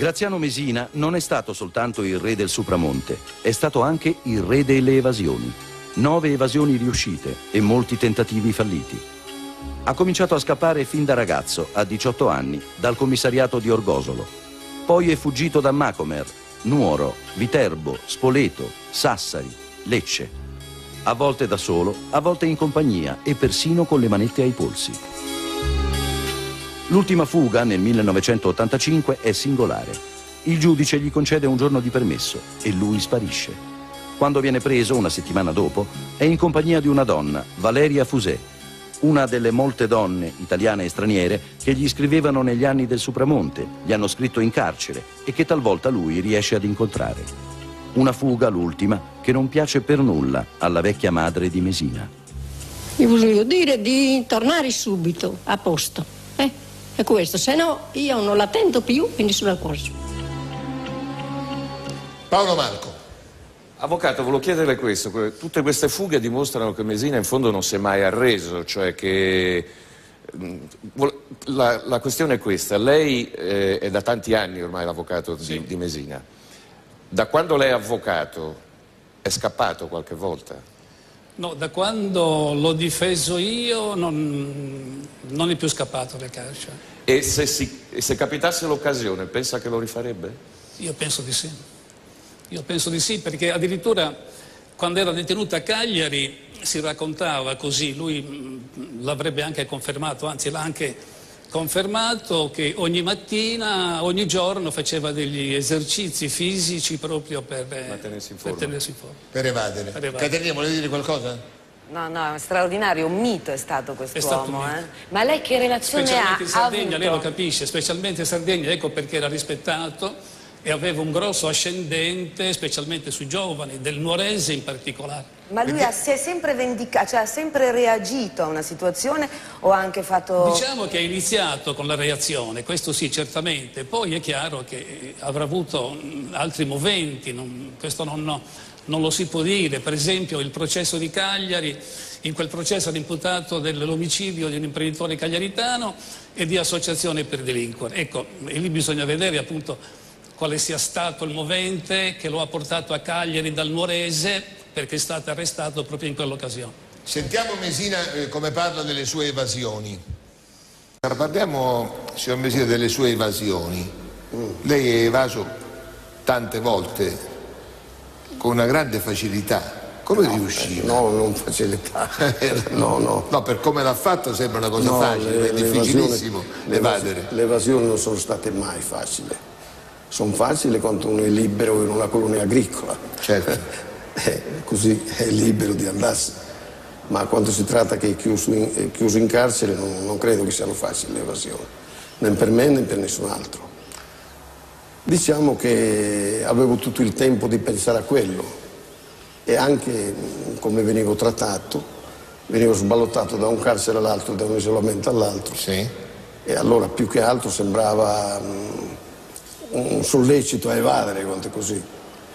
Graziano Mesina non è stato soltanto il re del Supramonte, è stato anche il re delle evasioni. Nove evasioni riuscite e molti tentativi falliti. Ha cominciato a scappare fin da ragazzo, a 18 anni, dal commissariato di Orgosolo. Poi è fuggito da Macomer, Nuoro, Viterbo, Spoleto, Sassari, Lecce. A volte da solo, a volte in compagnia e persino con le manette ai polsi. L'ultima fuga, nel 1985, è singolare. Il giudice gli concede un giorno di permesso e lui sparisce. Quando viene preso, una settimana dopo, è in compagnia di una donna, Valeria Fusè, una delle molte donne, italiane e straniere, che gli scrivevano negli anni del Supramonte, gli hanno scritto in carcere e che talvolta lui riesce ad incontrare. Una fuga, l'ultima, che non piace per nulla alla vecchia madre di Mesina. Gli voglio dire di tornare subito a posto. È questo, se no io non la tento più in nessuna cosa. Paolo Marco. Avvocato, volevo chiederle questo. Tutte queste fughe dimostrano che Mesina in fondo non si è mai arreso, cioè che... La, la questione è questa, lei eh, è da tanti anni ormai l'avvocato di, di Mesina. Da quando lei è avvocato è scappato qualche volta? No, da quando l'ho difeso io non, non è più scappato dal carcere. E se, si- e se capitasse l'occasione, pensa che lo rifarebbe? Io penso di sì. Io penso di sì perché addirittura quando era detenuto a Cagliari si raccontava così, lui mh, l'avrebbe anche confermato, anzi l'ha anche confermato che ogni mattina, ogni giorno faceva degli esercizi fisici proprio per, eh, Mantenersi in per forma. tenersi in forma. Per evadere. Per evadere. Caterina, volevi dire qualcosa? No, no, è straordinario, un mito è stato quest'uomo. Eh? Ma lei che relazione ha, Specialmente in Sardegna, lei lo avuto? capisce, specialmente in Sardegna, ecco perché era rispettato e aveva un grosso ascendente, specialmente sui giovani, del nuorese in particolare. Ma lui ha, si è sempre vendicato, cioè ha sempre reagito a una situazione o ha anche fatto... Diciamo che ha iniziato con la reazione, questo sì, certamente, poi è chiaro che eh, avrà avuto altri moventi, non- questo non, no- non lo si può dire, per esempio il processo di Cagliari, in quel processo era imputato dell'omicidio di un imprenditore cagliaritano e di associazione per delinquere. Ecco, e lì bisogna vedere appunto quale sia stato il movente che lo ha portato a Cagliari dal Nuorese perché è stato arrestato proprio in quell'occasione. Sentiamo Mesina eh, come parla delle sue evasioni. Parliamo, signor Mesina, delle sue evasioni. Lei è evaso tante volte con una grande facilità. Come riusciva? No, non facilità. No, no. No, per come l'ha fatto sembra una cosa No, facile, le- è difficilissimo. Le evasioni non sono state mai facili. Sono facili quando uno è libero in una colonia agricola. Certo. Eh, così è libero di andarsene. Ma quando si tratta che è chiuso in, è chiuso in carcere non, non credo che siano facili le evasioni, né per me né per nessun altro. Diciamo che avevo tutto il tempo di pensare a quello e anche come venivo trattato, venivo sballottato da un carcere all'altro, da un isolamento all'altro. Sì. E allora più che altro sembrava mh, un sollecito a evadere quanto così.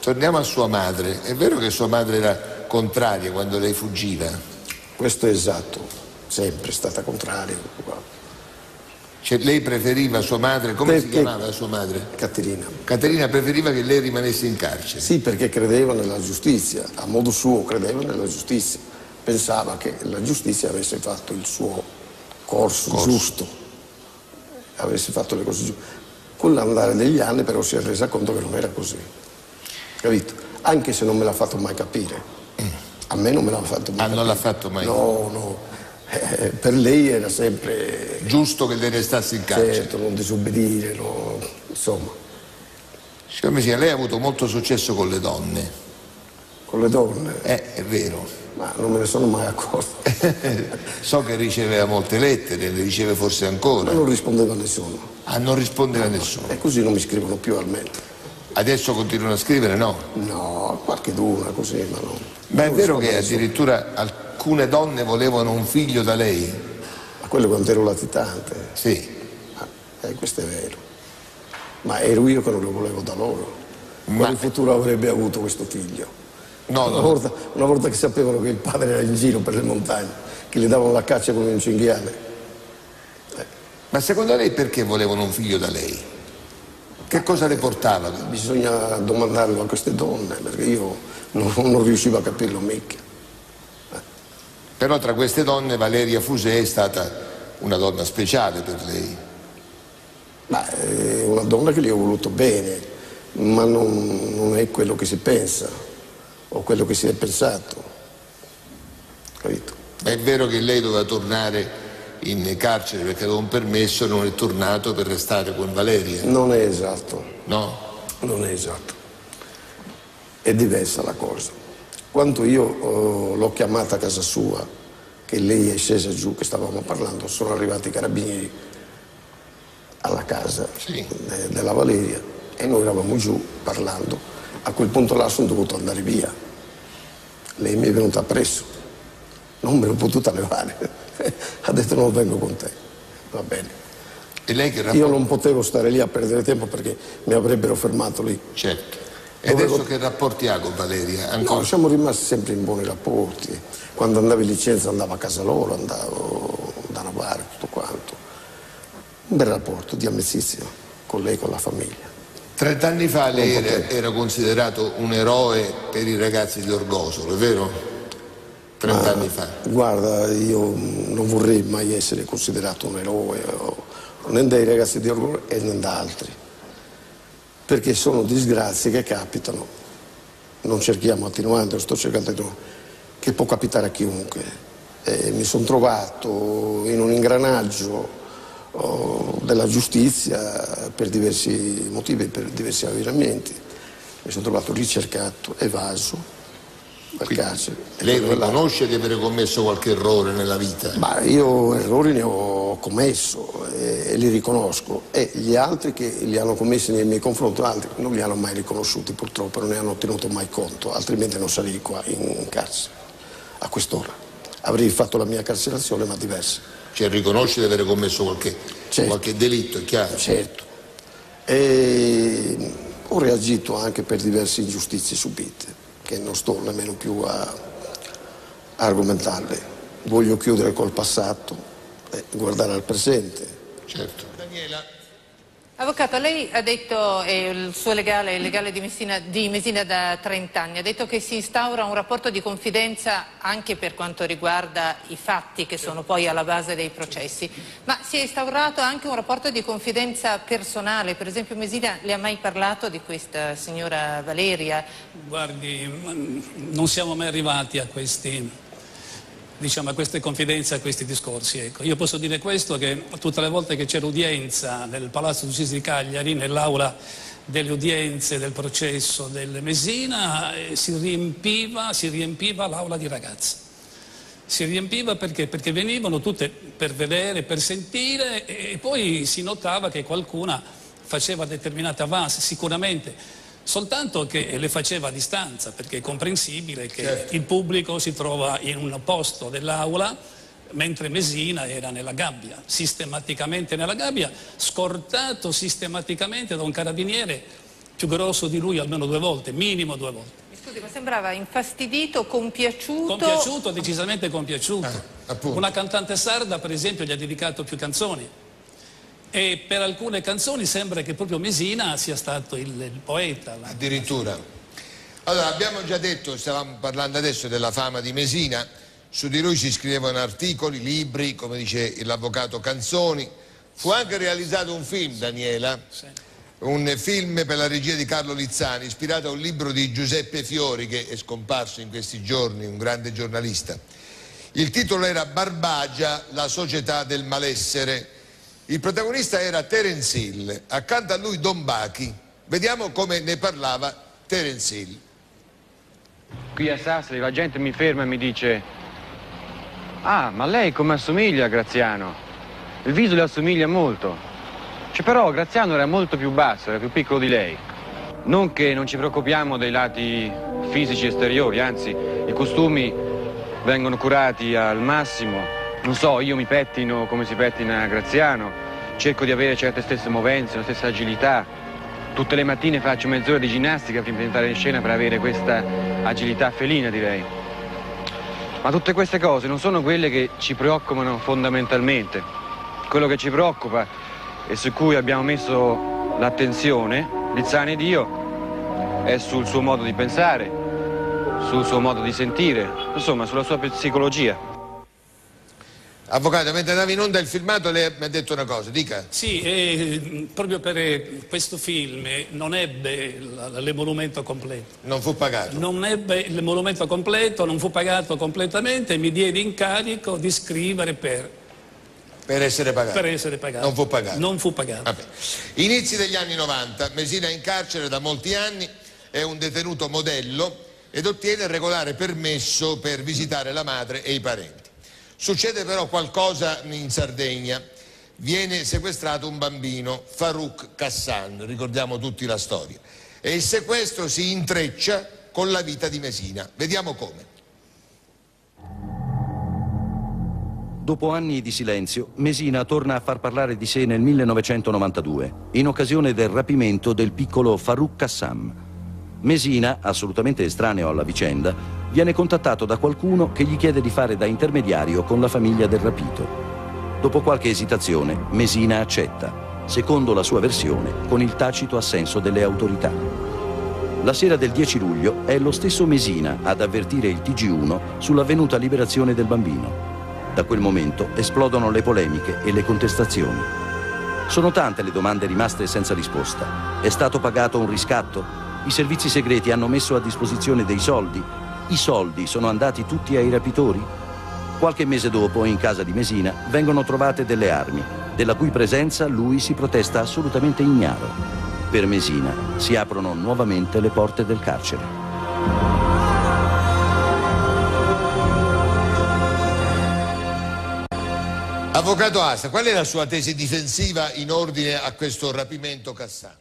Torniamo a sua madre. È vero che sua madre era contraria quando lei fuggiva? Questo è esatto, sempre stata contraria. Cioè, lei preferiva sua madre, come si Perché- chiamava sua madre? Caterina. Caterina preferiva che lei rimanesse in carcere. Sì, perché credeva nella giustizia, a modo suo credeva nella giustizia. Pensava che la giustizia avesse fatto il suo corso, Corso. giusto, avesse fatto le cose giuste. Con l'andare degli anni però si è resa conto che non era così. Capito? Anche se non me l'ha fatto mai capire. A me non me l'ha fatto mai Ah, non l'ha fatto mai? No, no. Eh, per lei era sempre Giusto che lei restasse in carcere. certo, non disobbedire, no, insomma, Signor Messina, lei ha avuto molto successo con le donne. con le donne. Eh, è vero. Ma non me ne sono mai accorto. so che riceveva molte lettere, le riceve forse ancora. Ma non rispondeva a nessuno. A non rispondere a nessuno. E così non mi scrivono più almeno. Adesso continuano a scrivere, no? No, qualche duna così, ma no. Ma è vero che a nessuno. Alcune donne volevano un figlio da lei? Ma quello quando ero latitante. Sì. Ah, eh, questo è vero. Ma ero io che non lo volevo da loro. Quale Ma- futuro avrebbe avuto questo figlio? No, Una no. volta, una volta che sapevano che il padre era in giro per le montagne, che gli davano la caccia come un cinghiale. Ma secondo lei perché volevano un figlio da lei? Che cosa le portava? Bisogna domandarlo a queste donne, perché io non, non riuscivo a capirlo mica. Però tra queste donne Valeria Fusè è stata una donna speciale per lei. Ma è una donna che gli ho voluto bene, ma non, non è quello che si pensa o quello che si è pensato. Capito? È vero che lei doveva tornare in carcere perché aveva un permesso e non è tornato per restare con Valeria. Non è esatto. No? Non è esatto. È diversa la cosa. Quando io oh, l'ho chiamata a casa sua, che lei è scesa giù, che stavamo parlando, sono arrivati i carabinieri alla casa Sì. de- della Valeria e noi eravamo giù parlando. A quel punto là sono dovuto andare via. Lei mi è venuta appresso. Non me l'ho potuta levare. ha detto non vengo con te. Va bene. Io non potevo stare lì a perdere tempo perché mi avrebbero fermato lì. Certo. E adesso che rapporti ha con Valeria? No, Ancora? siamo rimasti sempre in buoni rapporti. Quando andavo in licenza andavo a casa loro, andavo da Novara, tutto quanto. Un bel rapporto di amicizia con lei, con la famiglia. Trent'anni fa lei era, era considerato un eroe per i ragazzi di Orgosolo, è vero? Trent'anni fa. Guarda, io non vorrei mai essere considerato un eroe, né dai ragazzi di Orgoglio e né da altri, perché sono disgrazie che capitano. Non cerchiamo attenuanti, non sto cercando attenuanti, che può capitare a chiunque. E mi sono trovato in un ingranaggio oh, della giustizia per diversi motivi, per diversi avvenimenti. Mi sono trovato ricercato, evaso dal carcere. Lei là- riconosce di avere commesso qualche errore nella vita? ma io errori ne ho commesso e, e li riconosco e gli altri che li hanno commessi nei miei confronti, altri non li hanno mai riconosciuti purtroppo, non ne hanno tenuto mai conto, altrimenti non sarei qua in carcere a quest'ora. Avrei fatto la mia carcerazione ma diversa, Cioè riconosce di avere commesso qualche, Certo. qualche delitto, è chiaro? certo. E ho reagito anche per diverse ingiustizie subite, che non sto nemmeno più a, a argomentarle. Voglio chiudere col passato e guardare al presente. Certo. Daniela, Avvocato, lei ha detto, e il suo legale, il legale di Messina, di Mesina da 30 anni, ha detto che si instaura un rapporto di confidenza anche per quanto riguarda i fatti che sono poi alla base dei processi, ma si è instaurato anche un rapporto di confidenza personale, per esempio Mesina le ha mai parlato di questa signora Valeria? Guardi, non siamo mai arrivati a questi diciamo, a queste confidenze, a questi discorsi. Ecco. Io posso dire questo, che tutte le volte che c'era udienza nel Palazzo di Giustizia di Cagliari, nell'aula delle udienze del processo del Mesina, eh, si, riempiva, si riempiva l'aula di ragazze. Si riempiva perché? Perché venivano tutte per vedere, per sentire e poi si notava che qualcuna faceva determinate avance, sicuramente, soltanto che le faceva a distanza, perché è comprensibile che Certo. il pubblico si trova in un posto dell'aula mentre Mesina era nella gabbia, sistematicamente nella gabbia, scortato sistematicamente da un carabiniere più grosso di lui almeno due volte, minimo due volte. Mi scusi, ma sembrava infastidito, compiaciuto? Compiaciuto, decisamente compiaciuto. Appunto. Una cantante sarda, per esempio, gli ha dedicato più canzoni. E per alcune canzoni sembra che proprio Mesina sia stato il, il poeta. addirittura. Allora, abbiamo già detto, stavamo parlando adesso della fama di Mesina, su di lui si scrivevano articoli, libri, come dice l'avvocato Canzoni. Fu anche realizzato un film, Daniela, un film per la regia di Carlo Lizzani, ispirato a un libro di Giuseppe Fiori, che è scomparso in questi giorni, un grande giornalista. Il titolo era Barbagia, la società del malessere. Il protagonista era Terence Hill, accanto a lui Don Bachi. Vediamo come ne parlava Terence Hill. Qui a Sassari la gente mi ferma e mi dice Ah, ma lei come assomiglia a Graziano? Il viso le assomiglia molto. Cioè, però Graziano era molto più basso, era più piccolo di lei. Non che non ci preoccupiamo dei lati fisici esteriori, anzi, i costumi vengono curati al massimo. Non so, io mi pettino come si pettina Graziano, cerco di avere certe stesse movenze, la stessa agilità. Tutte le mattine faccio mezz'ora di ginnastica prima di entrare in scena per avere questa agilità felina, direi. Ma tutte queste cose non sono quelle che ci preoccupano fondamentalmente. Quello che ci preoccupa e su cui abbiamo messo l'attenzione, Lizzani Dio, è sul suo modo di pensare, sul suo modo di sentire, insomma sulla sua psicologia. Avvocato, mentre andava in onda il filmato lei mi ha detto una cosa, dica. Sì, eh, proprio per eh, questo film non ebbe l'emolumento completo. Non fu pagato? Non ebbe l'emolumento completo, non fu pagato completamente e mi diedi incarico di scrivere per... Per essere pagato? Per essere pagato. Non fu pagato? Non fu pagato. Vabbè. Inizi degli anni 90, Mesina è in carcere da molti anni, è un detenuto modello ed ottiene il regolare permesso per visitare la madre e i parenti. Succede però qualcosa in Sardegna. Viene sequestrato un bambino, Farouk Kassan, ricordiamo tutti la storia. E il sequestro si intreccia con la vita di Mesina. Vediamo come. Dopo anni di silenzio, Mesina torna a far parlare di sé nel 1992, in occasione del rapimento del piccolo Farouk Kassam. Mesina, assolutamente estraneo alla vicenda, viene contattato da qualcuno che gli chiede di fare da intermediario con la famiglia del rapito. Dopo qualche esitazione, Mesina accetta, secondo la sua versione, con il tacito assenso delle autorità. La sera del 10 luglio è lo stesso Mesina ad avvertire il TG1 sull'avvenuta liberazione del bambino. Da quel momento esplodono le polemiche e le contestazioni. Sono tante le domande rimaste senza risposta. È stato pagato un riscatto? I servizi segreti hanno messo a disposizione dei soldi. I soldi sono andati tutti ai rapitori? Qualche mese dopo, in casa di Mesina, vengono trovate delle armi, della cui presenza lui si protesta assolutamente ignaro. Per Mesina si aprono nuovamente le porte del carcere. Avvocato Asa, qual è la sua tesi difensiva in ordine a questo rapimento Cassano?